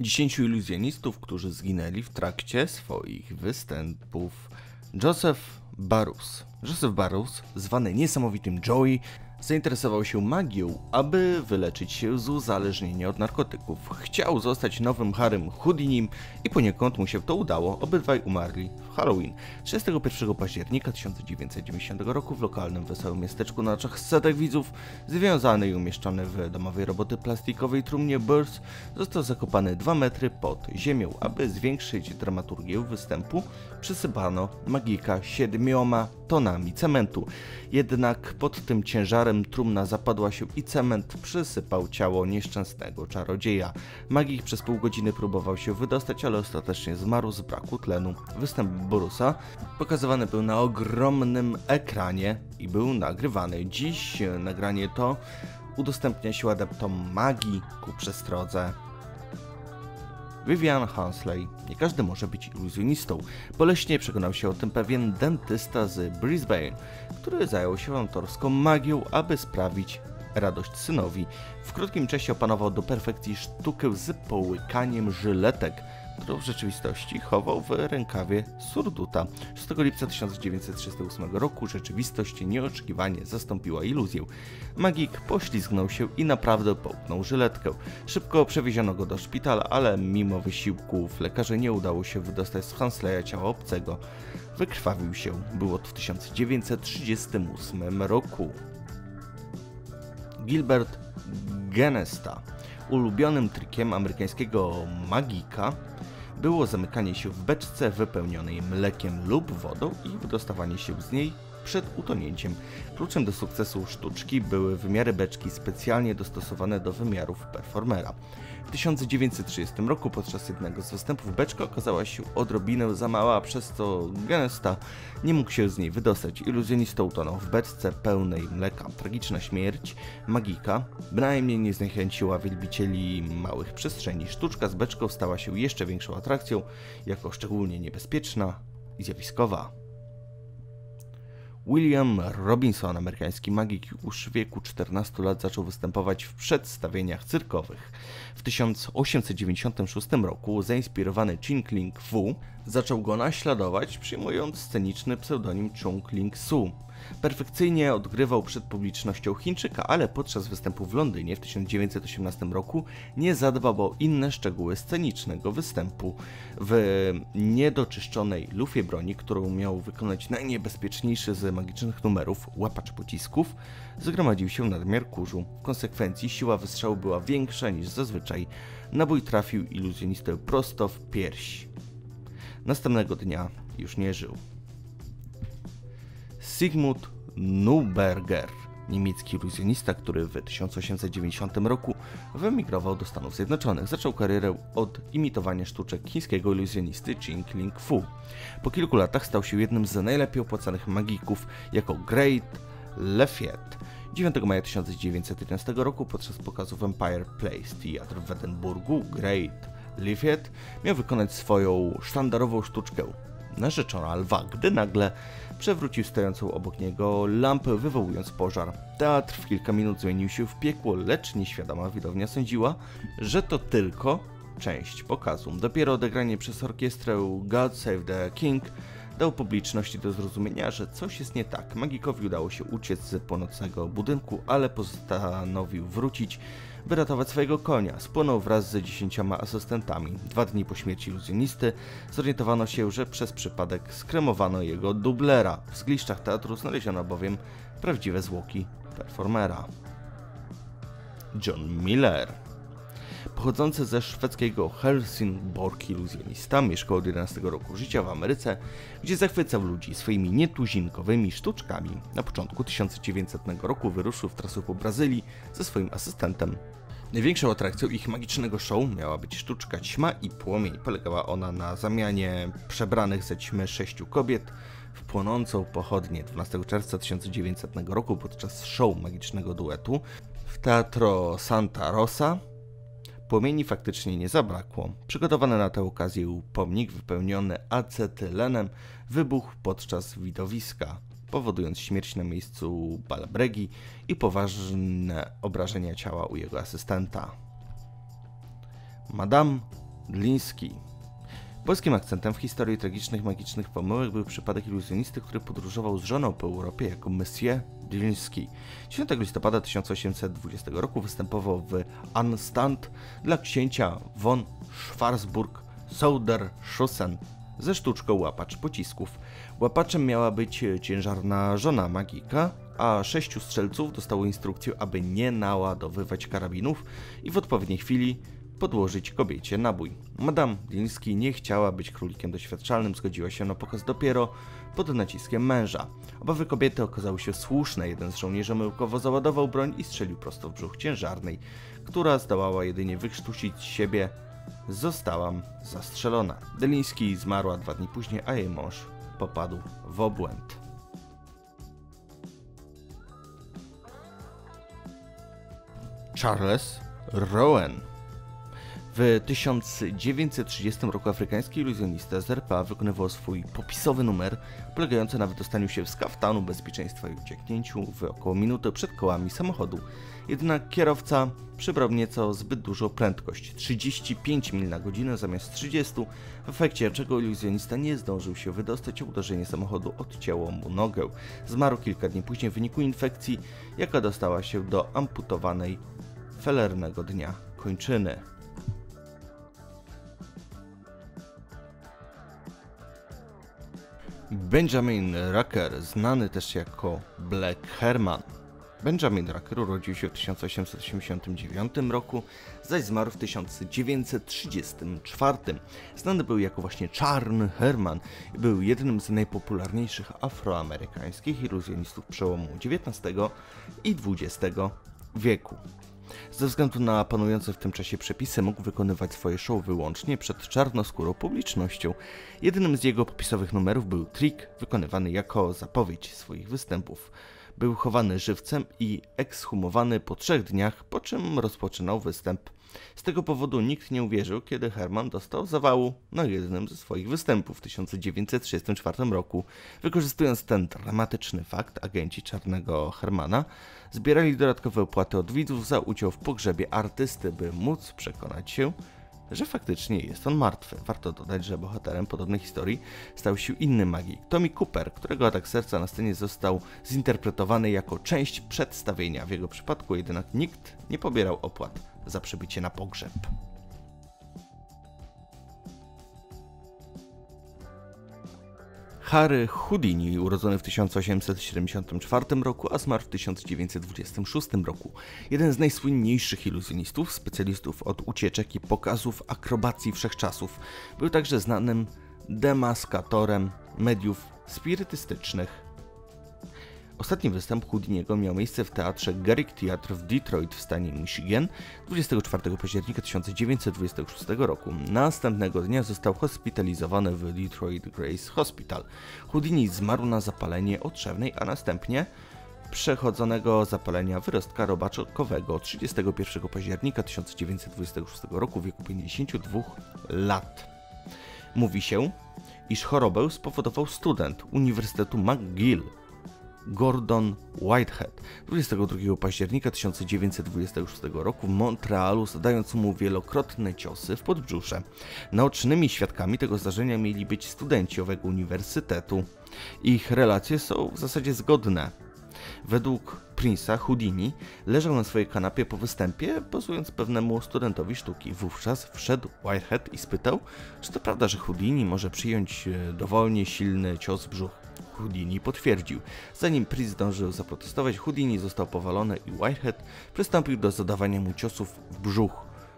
10 iluzjonistów, którzy zginęli w trakcie swoich występów. Joseph Barus. Joseph Barus, zwany niesamowitym Joey, zainteresował się magią, aby wyleczyć się z uzależnienia od narkotyków. Chciał zostać nowym Harrym Houdinim i poniekąd mu się to udało. Obydwaj umarli Halloween. 31 października 1990 roku w lokalnym wesołym miasteczku na oczach setek widzów, związany i umieszczony w domowej roboty plastikowej trumnie Burst, został zakopany 2 metry pod ziemią. Aby zwiększyć dramaturgię występu, przysypano magika siedmioma tonami cementu. Jednak pod tym ciężarem trumna zapadła się i cement przysypał ciało nieszczęsnego czarodzieja. Magik przez pół godziny próbował się wydostać, ale ostatecznie zmarł z braku tlenu. Występ Borusa pokazywany był na ogromnym ekranie i był nagrywany. Dziś nagranie to udostępnia się adeptom magii ku przestrodze. Vivian Hansley. Nie każdy może być iluzjonistą. Boleśnie przekonał się o tym pewien dentysta z Brisbane, który zajął się autorską magią, aby sprawić radość synowi. W krótkim czasie opanował do perfekcji sztukę z połykaniem żyletek, którą w rzeczywistości chował w rękawie surduta. 6 lipca 1938 roku rzeczywistość nieoczekiwanie zastąpiła iluzję. Magik poślizgnął się i naprawdę połknął żyletkę. Szybko przewieziono go do szpitala, ale mimo wysiłków lekarzy nie udało się wydostać z Hansleya ciała obcego. Wykrwawił się. Było to w 1938 roku. Gilbert Genesta. Ulubionym trikiem amerykańskiego magika było zamykanie się w beczce wypełnionej mlekiem lub wodą i wydostawanie się z niej przed utonięciem. Kluczem do sukcesu sztuczki były wymiary beczki specjalnie dostosowane do wymiarów performera. W 1930 roku podczas jednego z występów beczka okazała się odrobinę za mała, przez co Genesta nie mógł się z niej wydostać. Iluzjonista utonął w beczce pełnej mleka. Tragiczna śmierć magika bynajmniej nie zniechęciła wielbicieli małych przestrzeni. Sztuczka z beczką stała się jeszcze większą atrakcją, jako szczególnie niebezpieczna i zjawiskowa. William Robinson, amerykański magik, już w wieku 14 lat zaczął występować w przedstawieniach cyrkowych. W 1896 roku zainspirowany Ching Fu zaczął go naśladować, przyjmując sceniczny pseudonim Chung Ling Su. Perfekcyjnie odgrywał przed publicznością Chińczyka, ale podczas występu w Londynie w 1918 roku nie zadbał o inne szczegóły scenicznego występu. W niedoczyszczonej lufie broni, którą miał wykonać najniebezpieczniejszy z magicznych numerów, łapacz pocisków, zgromadził się nadmiar kurzu. W konsekwencji siła wystrzału była większa niż zazwyczaj. Nabój trafił iluzjonistę prosto w pierś. Następnego dnia już nie żył. Sigmund Neuberger, niemiecki iluzjonista, który w 1890 roku wyemigrował do Stanów Zjednoczonych. Zaczął karierę od imitowania sztuczek chińskiego iluzjonisty Jing Ling Fu. Po kilku latach stał się jednym z najlepiej opłacanych magików jako Great Lafayette. 9 maja 1911 roku podczas pokazu w Empire Place Theatre w Edynburgu Great Lafayette miał wykonać swoją sztandarową sztuczkę narzeczona lwa, gdy nagle przewrócił stojącą obok niego lampę, wywołując pożar. Teatr w kilka minut zmienił się w piekło, lecz nieświadoma widownia sądziła, że to tylko część pokazu. Dopiero odegranie przez orkiestrę God Save the King dał publiczności do zrozumienia, że coś jest nie tak. Magikowi udało się uciec z północnego budynku, ale postanowił wrócić, by ratować swojego konia. Spłonął wraz z dziesięcioma asystentami. Dwa dni po śmierci iluzjonisty zorientowano się, że przez przypadek skremowano jego dublera. W zgliszczach teatru znaleziono bowiem prawdziwe zwłoki performera. John Miller Pochodzący ze szwedzkiego Helsingborg iluzjonista mieszkał od 11 roku życia w Ameryce, gdzie zachwycał ludzi swoimi nietuzinkowymi sztuczkami. Na początku 1900 roku wyruszył w trasę po Brazylii ze swoim asystentem. Największą atrakcją ich magicznego show miała być sztuczka Ćma i Płomień. Polegała ona na zamianie przebranych ze ćmy sześciu kobiet w płonącą pochodnię 12 czerwca 1900 roku podczas show magicznego duetu w Teatro Santa Rosa Płomieni faktycznie nie zabrakło. Przygotowany na tę okazję pomnik wypełniony acetylenem wybuchł podczas widowiska, powodując śmierć na miejscu Balbregi i poważne obrażenia ciała u jego asystenta. Madame Dliński. Polskim akcentem w historii tragicznych magicznych pomyłek był przypadek iluzjonisty, który podróżował z żoną po Europie jako Monsieur Dliński. 10 listopada 1820 roku występował w Anstand dla księcia von Schwarzburg Souderschussen ze sztuczką łapacz pocisków. Łapaczem miała być ciężarna żona magika, a sześciu strzelców dostało instrukcję, aby nie naładowywać karabinów i w odpowiedniej chwili podłożyć kobiecie nabój. Madame Diński nie chciała być królikiem doświadczalnym, zgodziła się na pokaz dopiero pod naciskiem męża. Obawy kobiety okazały się słuszne. Jeden z żołnierzy myłkowo załadował broń i strzelił prosto w brzuch ciężarnej, która zdołała jedynie wykrztusić siebie. Zostałam zastrzelona. Deliński zmarła dwa dni później, a jej mąż popadł w obłęd. Charles Rowan w 1930 roku afrykański iluzjonista z RPA wykonywał swój popisowy numer, polegający na wydostaniu się z kaftanu bezpieczeństwa i ucieknięciu w około minutę przed kołami samochodu. Jednak kierowca przybrał nieco zbyt dużą prędkość 35 mil na godzinę zamiast 30, w efekcie czego iluzjonista nie zdążył się wydostać, a uderzenie samochodu odcięło mu nogę. Zmarł kilka dni później w wyniku infekcji, jaka dostała się do amputowanej felernego dnia kończyny. Benjamin Rucker, znany też jako Black Herman. Benjamin Rucker urodził się w 1889 roku, zaś zmarł w 1934. Znany był jako właśnie Czarny Herman i był jednym z najpopularniejszych afroamerykańskich iluzjonistów przełomu XIX i XX wieku. Ze względu na panujące w tym czasie przepisy mógł wykonywać swoje show wyłącznie przed czarnoskórą publicznością. Jednym z jego popisowych numerów był trik wykonywany jako zapowiedź swoich występów. Był chowany żywcem i ekshumowany po trzech dniach, po czym rozpoczynał występ z tego powodu nikt nie uwierzył, kiedy Herman dostał zawału na jednym ze swoich występów w 1934 roku. Wykorzystując ten dramatyczny fakt, agenci Czarnego Hermana zbierali dodatkowe opłaty od widzów za udział w pogrzebie artysty, by móc przekonać się, że faktycznie jest on martwy. Warto dodać, że bohaterem podobnej historii stał się inny magik, Tommy Cooper, którego atak serca na scenie został zinterpretowany jako część przedstawienia. W jego przypadku jednak nikt nie pobierał opłat za przybycie na pogrzeb. Harry Houdini, urodzony w 1874 roku, a zmarł w 1926 roku. Jeden z najsłynniejszych iluzjonistów, specjalistów od ucieczek i pokazów akrobacji wszechczasów. Był także znanym demaskatorem mediów spirytystycznych Ostatni występ Houdiniego miał miejsce w teatrze Garrick Theatre w Detroit w stanie Michigan 24 października 1926 roku. Następnego dnia został hospitalizowany w Detroit Grace Hospital. Houdini zmarł na zapalenie otrzewnej, a następnie przechodzonego zapalenia wyrostka robaczkowego 31 października 1926 roku w wieku 52 lat. Mówi się, iż chorobę spowodował student Uniwersytetu McGill Gordon Whitehead 22 października 1926 roku w Montrealu, zadając mu wielokrotne ciosy w podbrzusze. Naocznymi świadkami tego zdarzenia mieli być studenci owego uniwersytetu. Ich relacje są w zasadzie zgodne. Według Prince'a Houdini leżał na swojej kanapie po występie, pozując pewnemu studentowi sztuki. Wówczas wszedł Whitehead i spytał, czy to prawda, że Houdini może przyjąć e, dowolnie silny cios w brzuch. Houdini potwierdził. Zanim Prince zdążył zaprotestować, Houdini został powalony i Whitehead przystąpił do zadawania mu ciosów w brzuch,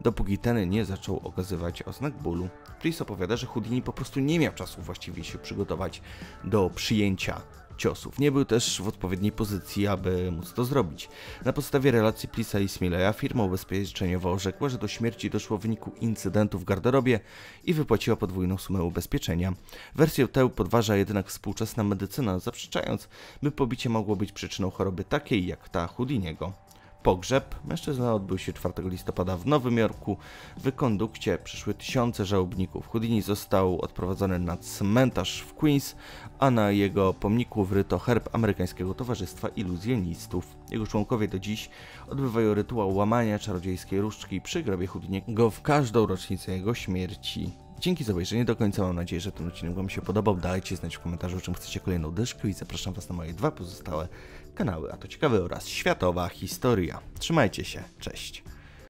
dopóki ten nie zaczął okazywać oznak bólu. Prince opowiada, że Houdini po prostu nie miał czasu właściwie się przygotować do przyjęcia ciosów. Nie był też w odpowiedniej pozycji, aby móc to zrobić. Na podstawie relacji Plisa i Smileya firma ubezpieczeniowa orzekła, że do śmierci doszło w wyniku incydentu w garderobie i wypłaciła podwójną sumę ubezpieczenia. Wersję tę podważa jednak współczesna medycyna, zaprzeczając, by pobicie mogło być przyczyną choroby takiej jak ta Houdiniego. Pogrzeb mężczyzna odbył się 4 listopada w Nowym Jorku. W kondukcie przyszły tysiące żałobników. Houdini został odprowadzony na cmentarz w Queens, a na jego pomniku wryto herb amerykańskiego Towarzystwa Iluzjonistów. Jego członkowie do dziś odbywają rytuał łamania czarodziejskiej różdżki przy grobie Houdiniego w każdą rocznicę jego śmierci. Dzięki za obejrzenie do końca. Mam nadzieję, że ten odcinek Wam się podobał. Dajcie znać w komentarzu, czym chcecie kolejną dyszkę i zapraszam Was na moje dwa pozostałe kanały, a to ciekawe oraz światowa historia. Trzymajcie się, cześć.